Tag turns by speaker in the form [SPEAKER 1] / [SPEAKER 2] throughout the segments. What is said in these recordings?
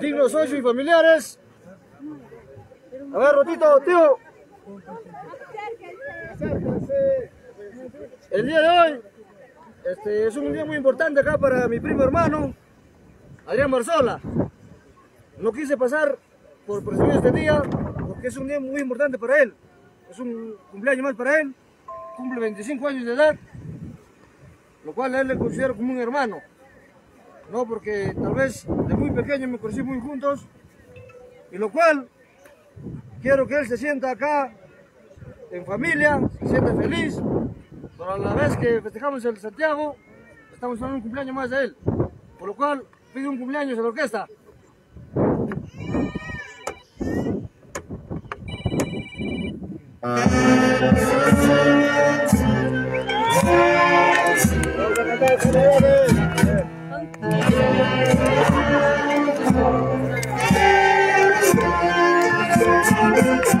[SPEAKER 1] Dignos socios y familiares. A ver, Rotito, tío. El día de hoy este, es un día muy importante acá para mi primo hermano, Adrián Marzola. No quise pasar por presumir este día porque es un día muy importante para él. Es un cumpleaños más para él. Cumple 25 años de edad, lo cual a él le considero como un hermano. No, porque tal vez de muy pequeño me conocí muy juntos, y lo cual quiero que él se sienta acá en familia, se sienta feliz, pero a la vez que festejamos el Santiago, estamos dando un cumpleaños más de él, por lo cual pido un cumpleaños a la orquesta.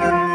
[SPEAKER 1] ¡Ya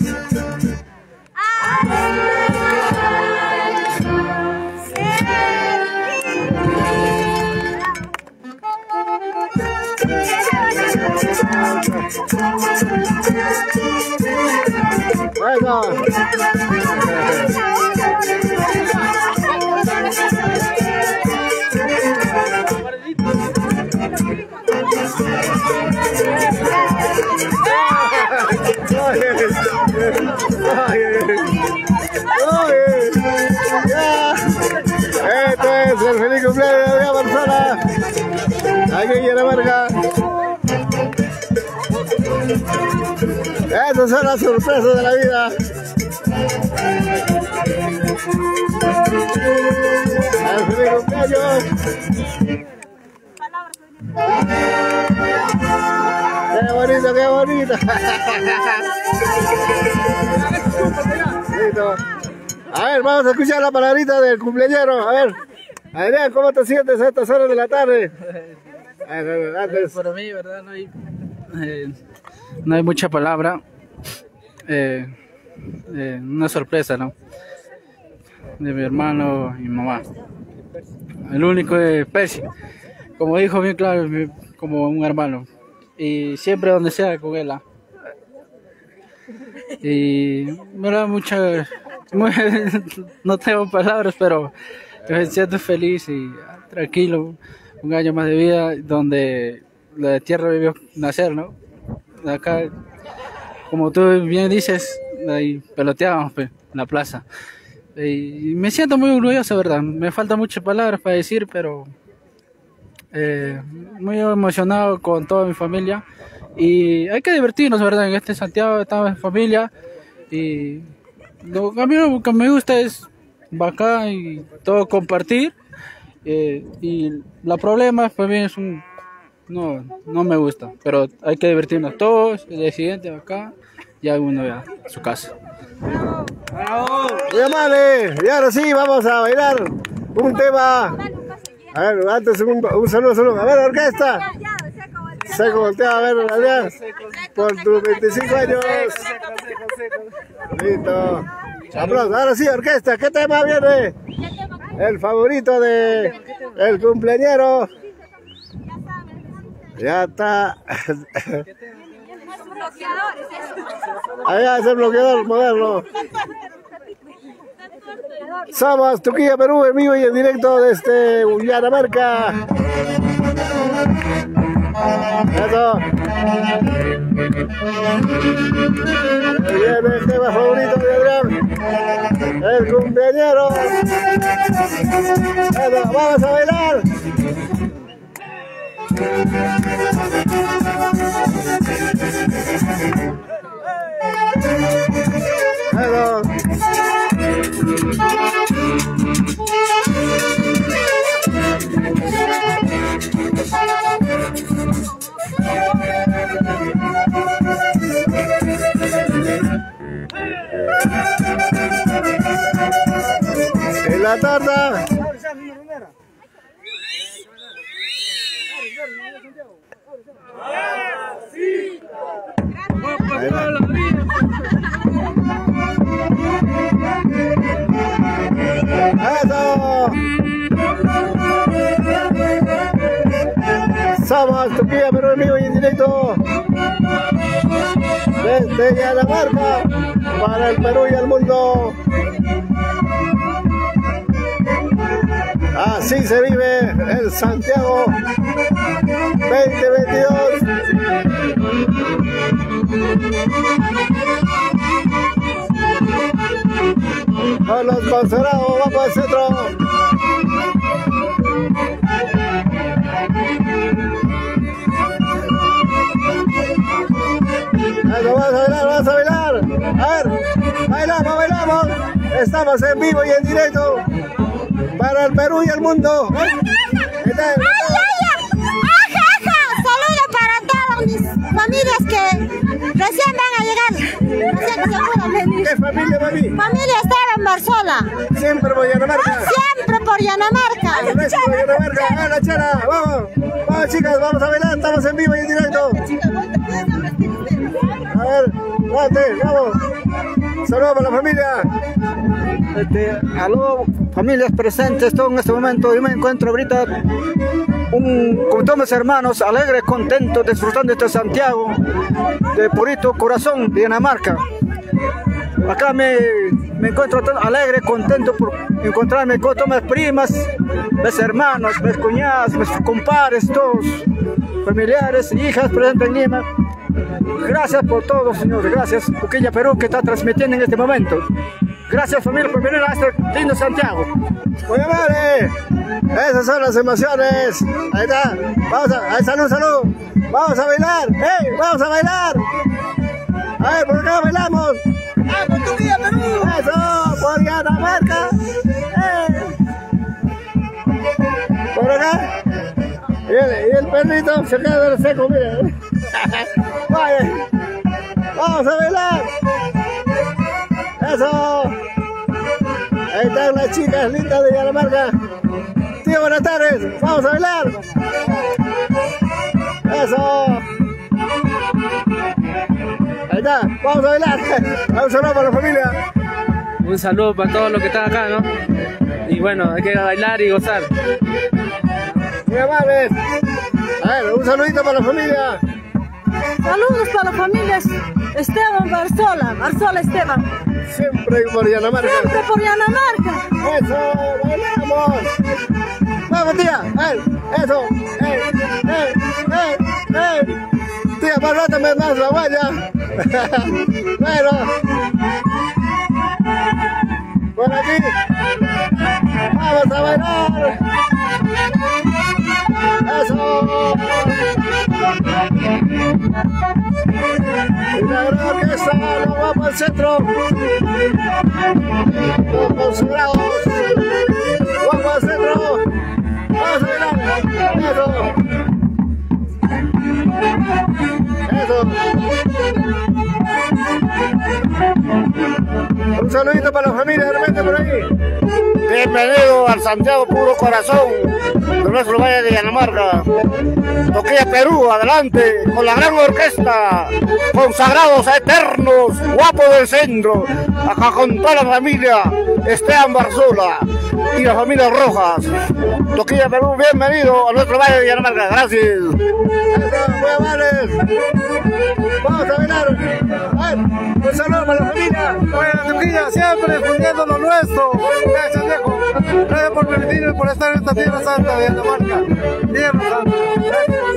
[SPEAKER 1] Yes. Este es el feliz cumpleaños de Adrián Barzola. Aquí en Verga. Esas son las sorpresas de la vida. El feliz cumpleaños. Qué bonito, qué bonito. A ver, vamos a escuchar la palabrita del cumpleañero. A ver, Adrián, ¿cómo te sientes a estas horas de la tarde? A ver, antes.
[SPEAKER 2] Para mí, ¿verdad? No hay, eh, no hay mucha palabra. Eh, eh, una sorpresa, ¿no? De mi hermano y mamá. El único es Percy. Como dijo bien claro, como un hermano. Y siempre donde sea con él. ¿ah? Y me da mucha... muy- no tengo palabras, pero me siento feliz y tranquilo. Un año más de vida donde la tierra vivió nacer, ¿no? Acá, como tú bien dices, ahí peloteábamos pues, en la plaza. Y me siento muy orgulloso, ¿verdad? Me faltan muchas palabras para decir, pero eh, muy emocionado con toda mi familia. Y hay que divertirnos, ¿verdad? En este Santiago estamos en familia. Y lo a mí lo que me gusta es acá y todo compartir. Eh, y la problema pues bien es un no no me gusta pero hay que divertirnos todos el día siguiente acá ya uno ya a su casa
[SPEAKER 1] Muy amable. Y ahora sí, vamos a bailar un tema. A ver, antes un, un saludo, saludo. A ver, orquesta. Seco voltea, a ver, Adrián. Por tus 25 años. Listo. Aplausos. Ahora sí, orquesta. ¿Qué tema viene? El favorito de el cumpleañero. Ya está. Allá es el bloqueador moderno. Somos Tuquilla Perú en vivo y en directo desde Ullanamarca. Eso. Muy bien, el tema favorito de. El cumpleañero. Eso, vamos a bailar. Eso. Somos Turquía, Perú vivo y en directo. Desde Yanamarca para el Perú y el mundo. Así se vive el Santiago 2022. Con los considerados, vamos al centro. Estamos en vivo y en directo para el Perú y el mundo.
[SPEAKER 3] ¡Ay, ay, Saludos para todas mis familias que recién van a llegar. Recién.
[SPEAKER 1] ¿Qué familia, mami?
[SPEAKER 3] Familia Esteban Barzola.
[SPEAKER 1] Siempre por Yanamarca.
[SPEAKER 3] Siempre por Yanamarca.
[SPEAKER 1] Por Yanamarca. ¡Ah, la chara! ¡Vamos! ¡Vamos, chicas! ¡Vamos a bailar! Estamos en vivo y en directo. A ver, vamos. Saludos para la familia.
[SPEAKER 4] Este, aló, familias presentes, todo en este momento. Yo me encuentro ahorita un, con todos mis hermanos, alegres, contentos, disfrutando este Santiago, de purito corazón Dinamarca. Acá me, me encuentro alegre, contento por encontrarme con todas mis primas, mis hermanos, mis cuñadas, mis compadres, todos, familiares, hijas presentes en Lima. Gracias por todo, señor. Gracias, Puquilla Perú, que está transmitiendo en este momento. Gracias, familia, por venir a este lindo Santiago.
[SPEAKER 1] Muy amable. Esas son las emociones. Ahí está. Vamos a, ahí, salud, salud. Vamos a bailar. ¡Ey! Vamos a bailar. A ver, por acá bailamos.
[SPEAKER 5] ¡Ah, Portuguía, Perú!
[SPEAKER 1] Eso, por Dinamarca. ¡Eh! Por acá. Y el, y el perrito se queda del seco, mire. Vaya. Vamos a bailar. Eso. Ahí están las chicas lindas de Dinamarca. Tío, buenas tardes. Vamos a bailar. Eso. Ahí está. Vamos a bailar. Un saludo para la familia.
[SPEAKER 6] Un saludo para todos los que están acá, ¿no? Y bueno, hay que bailar y gozar.
[SPEAKER 1] Muy amables. A ver, un saludito para la familia.
[SPEAKER 3] Saludos para la familia Esteban Barzola. Barzola Esteban.
[SPEAKER 1] Siempre por Dinamarca.
[SPEAKER 3] Siempre por Dinamarca.
[SPEAKER 1] Eso, bailamos. Vamos, tía. Ay, eso. Ey, ey, ey, ey. Tía, parrátame más la guaya. bueno. Por aquí. Vamos a bailar. Eso. Y la gran orquesta nos vamos al centro. Los consagrados. Vamos al centro. Vamos a. Eso. Eso. Un saludito para la familia de repente por ahí. Bienvenido Santiago Puro Corazón de nuestro Valle de Dinamarca. Toquilla Perú, adelante, con la gran orquesta, consagrados eternos, guapos del centro, acá con toda la familia, Esteban Barzola y la familia Rojas. Toquilla Perú, bienvenido a nuestro Valle de Dinamarca, gracias. Vamos a bailar. A un saludo para la familia.
[SPEAKER 5] Bueno, Turquía, siempre difundiendo lo nuestro. Gracias. Gracias por estar en esta tierra santa de Dinamarca. Tierra santa.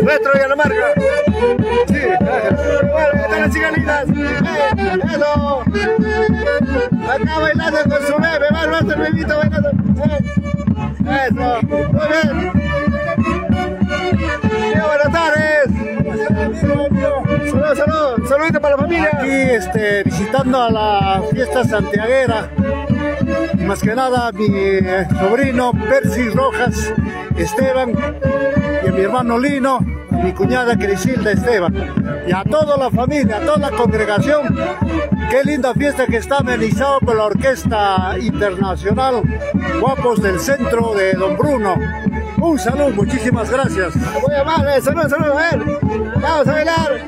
[SPEAKER 1] Nuestro Dinamarca.
[SPEAKER 5] Sí, gracias.
[SPEAKER 1] Bueno, están las. Eh, Eso. Acá bailando con su bebé. Va nuestro bebito bailando. Eso. Muy bien. Buenas tardes. Saludos, saludos. Saludito para la familia.
[SPEAKER 4] Aquí este, visitando a la fiesta santiaguera. Más que nada mi eh, sobrino Percy Rojas, Esteban y a mi hermano Lino,
[SPEAKER 1] mi cuñada Crisilda Esteban, y a toda la familia, a toda la congregación. Qué linda fiesta que está amenizado por la Orquesta Internacional Guapos del Centro de Don Bruno. Un saludo, muchísimas gracias. Voy a llamar, saludos, saludos, a ver. Vamos a bailar.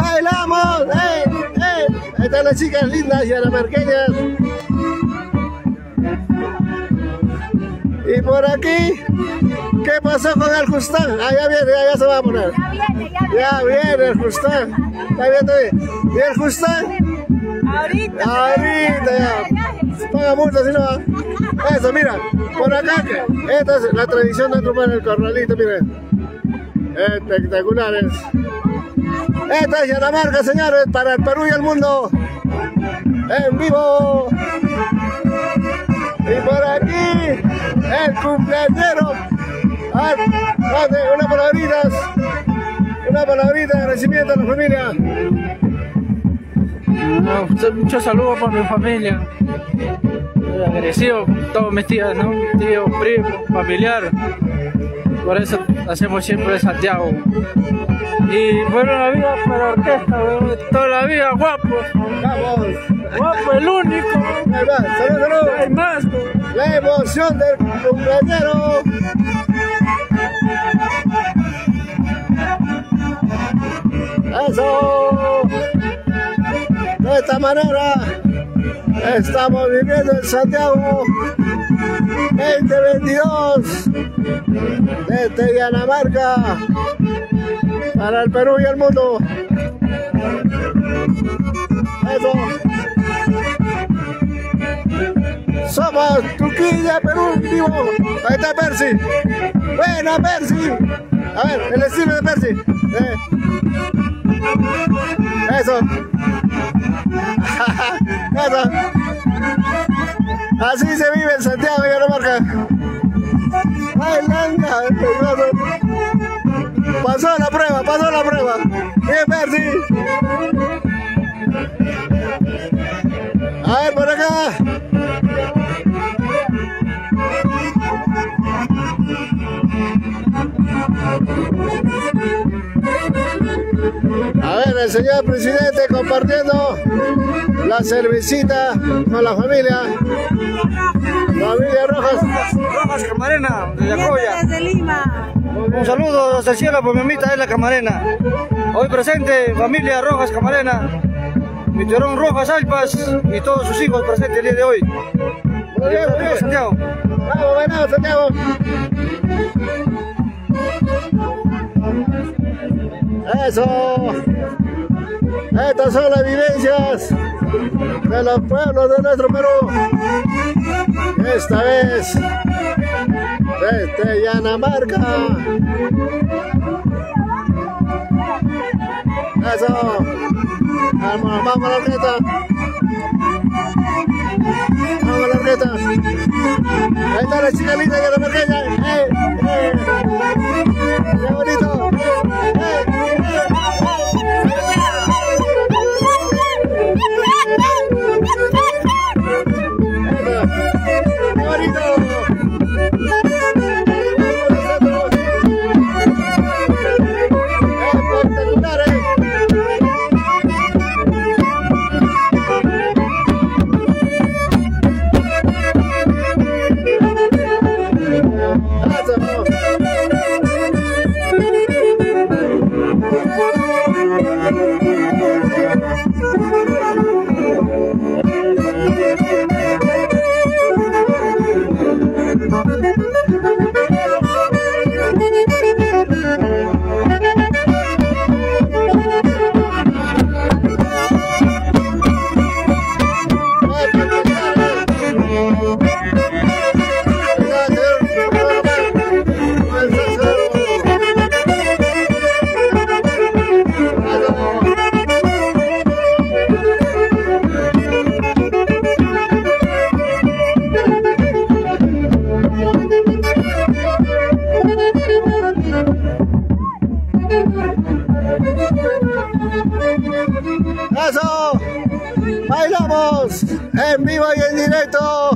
[SPEAKER 1] ¡Bailamos! ¡Eh! ¡Eh! Ahí están las chicas lindas y aramarqueñas. Y por aquí, ¿qué pasó con el Justán? Ah, ya viene, ya, se va a poner. Ya viene el Justán. ¿Está viendo bien? ¿Y el Justán?
[SPEAKER 3] Ahorita.
[SPEAKER 1] Ahorita ya. Paga multa si no. Eso, mira. Por acá, esta es la tradición de nuestro el corralito, miren. Espectaculares. Esta es Yanamarca, señores, para el Perú y el mundo. En vivo. Y por aquí, el cumpleañero. Ah, Una palabrita. Una palabrita de agradecimiento a la familia.
[SPEAKER 2] No, muchos saludos para mi familia. Agradecido, todos mis tíos, ¿no? Tío, primo, familiar. Por eso hacemos siempre Santiago. Y bueno, la vida para la orquesta, toda la vida, guapos.
[SPEAKER 1] Vamos.
[SPEAKER 2] Guapo, el único.
[SPEAKER 1] Salud, salud.
[SPEAKER 2] Hay más.
[SPEAKER 1] La emoción del cumpleañero. Eso. De esta manera estamos viviendo en Santiago 2022 desde Yanamarca para el Perú y el mundo. Eso. Somos Turquía, Perú, vivo. Ahí está Percy. Buena Percy. A ver, el estilo de Percy. Eh. Eso. Eso. Así se vive en Santiago. ¡Ay, langa! Pasó la prueba, pasó la prueba. Bien, Percy. A ver, por acá. A ver, el señor presidente compartiendo la cervecita con la familia. Familia Rojas.
[SPEAKER 5] Rojas Camarena, de Yacoya.
[SPEAKER 3] Desde Lima.
[SPEAKER 5] Un saludo desde el cielo por mi amita de la Camarena. Hoy presente, familia Rojas Camarena. Mi Teorón Rojas Alpas y todos sus hijos presentes el día de hoy.
[SPEAKER 1] Muy bien, muy bien.
[SPEAKER 5] Santiago.
[SPEAKER 1] Bravo, bueno, Santiago. Eso. Estas son las vivencias de los pueblos de nuestro Perú. Esta vez desde Yanamarca. Eso. Vamos, vamos a la orquesta. Vamos a la orquesta. Ahí está la chica linda de la pequeña. ¡Eh! ¡Eh! ¡Qué bonito! ¡Eh! Eso, bailamos en vivo y en directo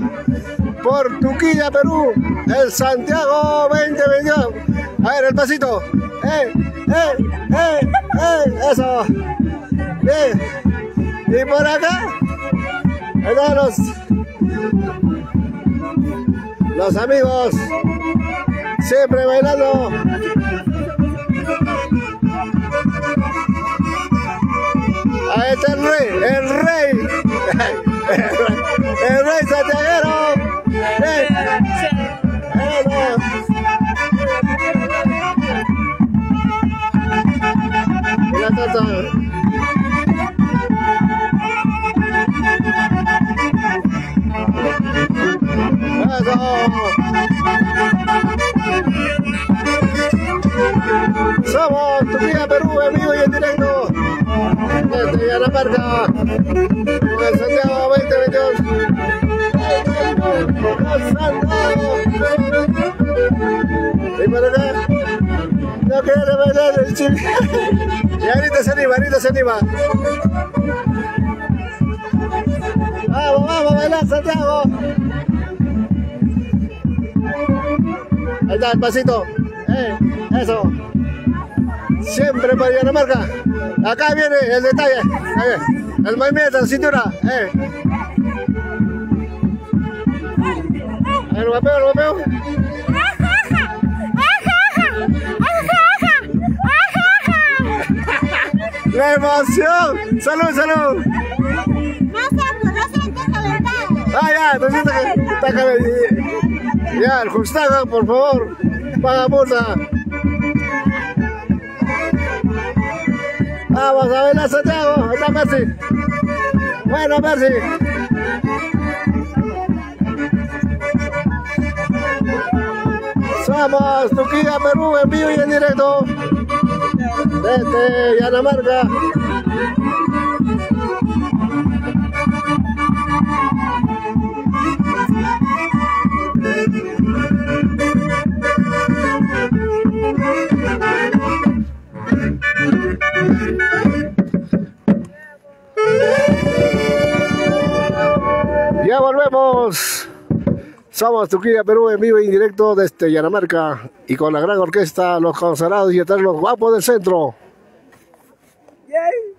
[SPEAKER 1] por Tuquilla, Perú, el Santiago 2022. A ver, el pasito. ¡Eh! ¡Eh! ¡Eh! Eso. Bien. Y por acá. Los, los amigos. Siempre bailando. Ahí está el rey, el rey. Yanamarca. Con el Santiago 2022. Y para acá. No quiere bailar el chico. Y ahorita se anima, ahorita se anima. Vamos, vamos bailar, Santiago. Ahí está el pasito. Eh, eso. Siempre para Dinamarca. Acá viene el detalle. El movimiento, la cintura. Eh. Ahí lo vapeo, lo vapeo. La emoción. Salud, salud.
[SPEAKER 3] No pues no sé qué calentado.
[SPEAKER 1] Ah, ya, entonces está, está. Ya, el Justaga, por favor, paga multa. Vamos a a Santiago, está Mercy. Bueno, Mercy. Somos Turquía, Perú, en vivo y en directo. Desde Yanamarca. Volvemos. Somos Turquía, Perú, en vivo y en directo desde Yanamarca y con la gran orquesta Los Consagrados y los guapos del centro.
[SPEAKER 5] Yay.